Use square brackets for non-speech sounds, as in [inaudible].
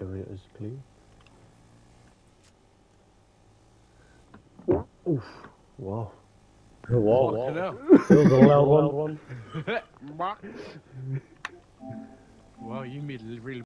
area is clear. Oof. Wow. Wow, Fucking wow. hell. That was a loud one. one. [laughs] [laughs] wow, you made a really